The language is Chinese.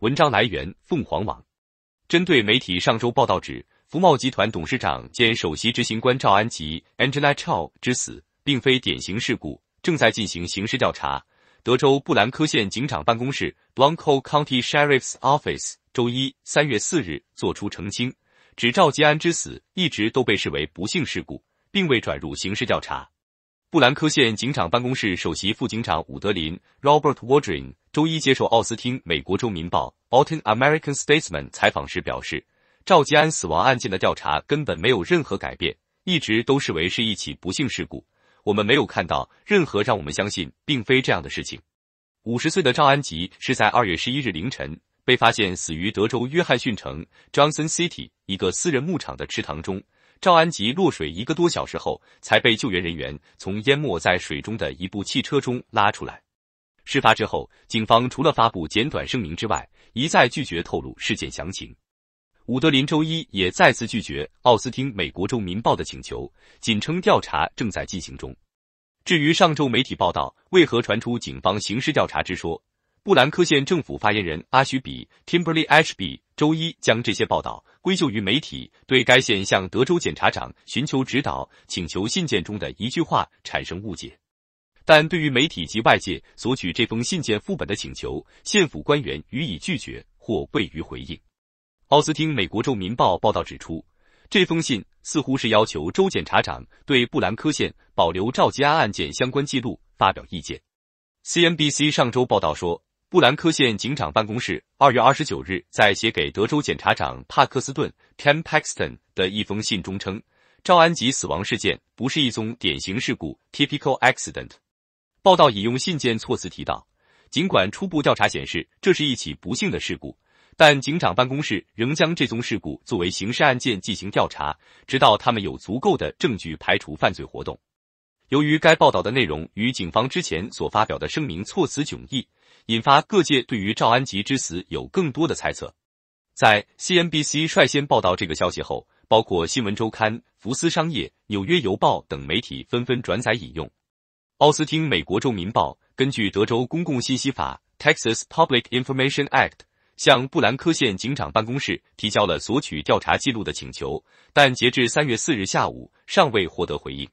文章来源：凤凰网。针对媒体上周报道指福茂集团董事长兼首席执行官赵安吉 （Angela Chow） 之死并非典型事故，正在进行刑事调查。德州布兰科县警长办公室 （Blanco County Sheriff's Office） 周一（三月四日）作出澄清，指赵吉安之死一直都被视为不幸事故，并未转入刑事调查。布兰科县警长办公室首席副警长伍德林 （Robert Wadrin） 周一接受奥斯汀《美国州民报》（Alton American Statesman） 采访时表示，赵吉安死亡案件的调查根本没有任何改变，一直都视为是一起不幸事故。我们没有看到任何让我们相信并非这样的事情。五十岁的赵安吉是在二月十一日凌晨被发现死于德州约翰逊城 （Johnson City） 一个私人牧场的池塘中。赵安吉落水一个多小时后，才被救援人员从淹没在水中的一部汽车中拉出来。事发之后，警方除了发布简短声明之外，一再拒绝透露事件详情。伍德林周一也再次拒绝奥斯汀《美国州民报》的请求，仅称调查正在进行中。至于上周媒体报道为何传出警方刑事调查之说，布兰科县政府发言人阿许比 （Timberly Ashby） 周一将这些报道。归咎于媒体对该县向德州检察长寻求指导请求信件中的一句话产生误解，但对于媒体及外界索取这封信件副本的请求，县府官员予以拒绝或未予回应。奥斯汀《美国州民报》报道指出，这封信似乎是要求州检察长对布兰科县保留赵吉安案件相关记录发表意见。CNBC 上周报道说。布兰科县警长办公室二月二十九日在写给德州检察长帕克斯顿 （Ken Paxton） 的一封信中称，赵安吉死亡事件不是一宗典型事故 （typical accident）。报道引用信件措辞提到，尽管初步调查显示这是一起不幸的事故，但警长办公室仍将这宗事故作为刑事案件进行调查，直到他们有足够的证据排除犯罪活动。由于该报道的内容与警方之前所发表的声明措辞迥异。引发各界对于赵安吉之死有更多的猜测。在 CNBC 率先报道这个消息后，包括新闻周刊、福斯商业、纽约邮报等媒体纷纷转载引用。奥斯汀《美国州民报》根据德州公共信息法 （Texas Public Information Act） 向布兰科县警长办公室提交了索取调查记录的请求，但截至三月四日下午尚未获得回应。